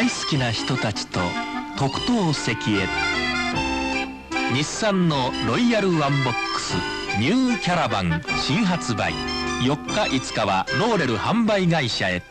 大好きな人たちと特等席へ。日産のロイヤルワンボックスニューキャラバン新発売。4日5日はローレル販売会社へ。